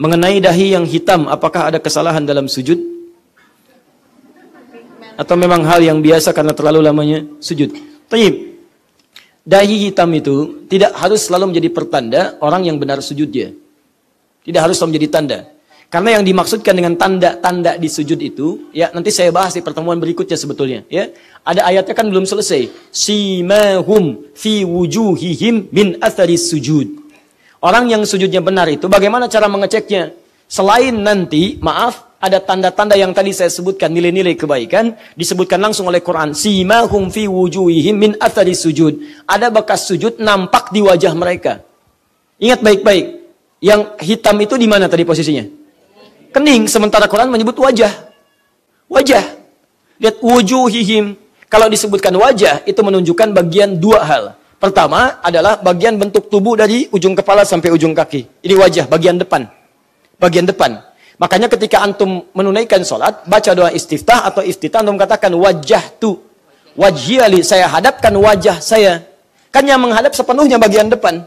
Mengenai dahi yang hitam, apakah ada kesalahan dalam sujud? Atau memang hal yang biasa karena terlalu lamanya sujud? Tayyib. Dahi hitam itu tidak harus selalu menjadi pertanda orang yang benar sujudnya. Tidak harus selalu menjadi tanda. Karena yang dimaksudkan dengan tanda-tanda di sujud itu, ya nanti saya bahas di pertemuan berikutnya sebetulnya. Ya, ada ayatnya kan belum selesai. Simahum fi wujuhihim min athari sujud. Orang yang sujudnya benar itu, bagaimana cara mengeceknya? Selain nanti, maaf, ada tanda-tanda yang tadi saya sebutkan, nilai-nilai kebaikan, disebutkan langsung oleh Quran. Simahum fi wujuhihim min athari sujud. Ada bekas sujud nampak di wajah mereka. Ingat baik-baik. Yang hitam itu di mana tadi posisinya? kening sementara Quran menyebut wajah. Wajah. Lihat wujuhihim. Kalau disebutkan wajah itu menunjukkan bagian dua hal. Pertama adalah bagian bentuk tubuh dari ujung kepala sampai ujung kaki. Ini wajah bagian depan. Bagian depan. Makanya ketika antum menunaikan sholat, baca doa istiftah atau iftitah, antum katakan wajah tu. Wajhiali, saya hadapkan wajah saya. Kan yang menghadap sepenuhnya bagian depan.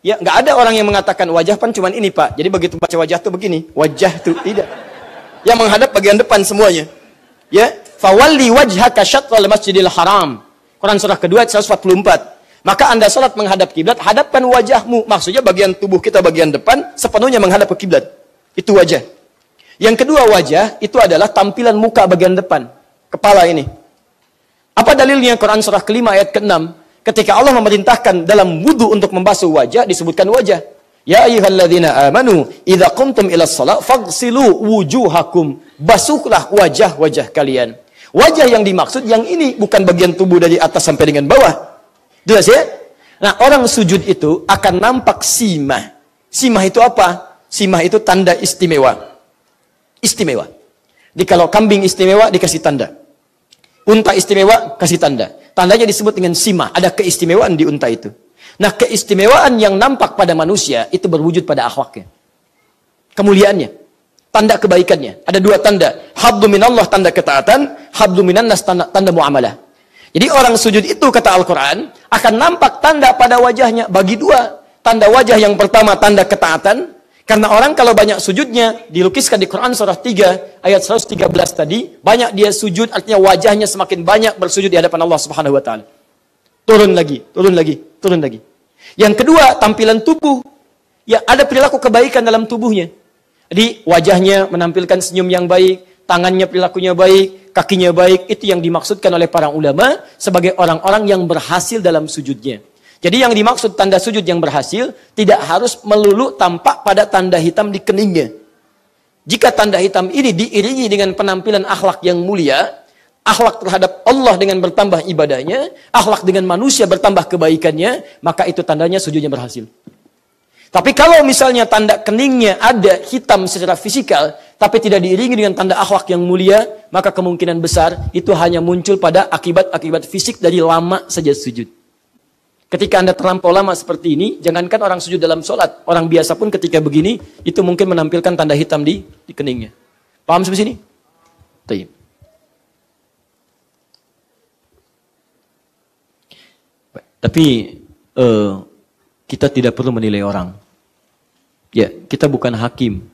Ya, nggak ada orang yang mengatakan wajah pan cuman ini pak. Jadi begitu baca wajah tuh begini, wajah tuh tidak. Yang menghadap bagian depan semuanya. Ya, fawalli wajhaka syatral masjidil haram. Quran surah kedua 144. Maka anda sholat menghadap kiblat, hadapkan wajahmu. Maksudnya bagian tubuh kita bagian depan sepenuhnya menghadap ke kiblat. Itu wajah. Yang kedua wajah itu adalah tampilan muka bagian depan. Kepala ini. Apa dalilnya Quran surah kelima ayat ke-6? Ketika Allah memerintahkan dalam wudhu untuk membasuh wajah, disebutkan wajah. Ya ayyuhalladzina amanu, idza qumtum ila shalah faghsilu wujuhakum. Basuhlah wajah-wajah kalian. Wajah yang dimaksud yang ini bukan bagian tubuh dari atas sampai dengan bawah. Jelas ya? Nah, orang sujud itu akan nampak simah. Simah itu apa? Simah itu tanda istimewa. Istimewa. Jadi kalau kambing istimewa dikasih tanda. Unta istimewa kasih tanda. Tandanya disebut dengan sima. Ada keistimewaan di unta itu. Nah, keistimewaan yang nampak pada manusia itu berwujud pada akhlaknya. Kemuliaannya. Tanda kebaikannya. Ada dua tanda. Habdu minallah tanda ketaatan. Habdu minannas tanda, tanda muamalah. Jadi orang sujud itu kata Al-Quran akan nampak tanda pada wajahnya bagi dua. Tanda wajah yang pertama tanda ketaatan. Karena orang kalau banyak sujudnya, dilukiskan di Quran surah 3 ayat 113 tadi, banyak dia sujud artinya wajahnya semakin banyak bersujud di hadapan Allah Subhanahu wa taala. Turun lagi, turun lagi, turun lagi. Yang kedua, tampilan tubuh. Ya, ada perilaku kebaikan dalam tubuhnya. Jadi wajahnya menampilkan senyum yang baik, tangannya perilakunya baik, kakinya baik, itu yang dimaksudkan oleh para ulama sebagai orang-orang yang berhasil dalam sujudnya. Jadi yang dimaksud tanda sujud yang berhasil tidak harus melulu tampak pada tanda hitam di keningnya. Jika tanda hitam ini diiringi dengan penampilan akhlak yang mulia, akhlak terhadap Allah dengan bertambah ibadahnya, akhlak dengan manusia bertambah kebaikannya, maka itu tandanya sujudnya berhasil. Tapi kalau misalnya tanda keningnya ada hitam secara fisikal, tapi tidak diiringi dengan tanda akhlak yang mulia, maka kemungkinan besar itu hanya muncul pada akibat-akibat fisik dari lama saja sujud. Ketika Anda terlampau lama seperti ini, jangankan orang sujud dalam sholat, orang biasa pun ketika begini, itu mungkin menampilkan tanda hitam di, di keningnya. Paham sampai sini? Tayyip. Tapi uh, kita tidak perlu menilai orang. Ya, kita bukan hakim.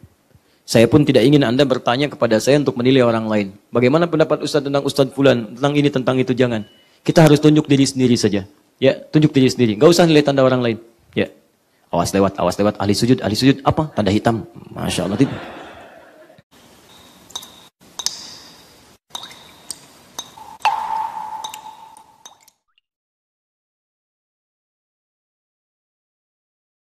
Saya pun tidak ingin Anda bertanya kepada saya untuk menilai orang lain. Bagaimana pendapat Ustaz tentang Ustaz Fulan, tentang ini, tentang itu, jangan. Kita harus tunjuk diri sendiri saja. Ya, tunjuk diri sendiri. Gak usah nilai tanda orang lain. Ya. Awas lewat, awas lewat. Ahli sujud, ahli sujud. Apa? Tanda hitam. Masya Allah.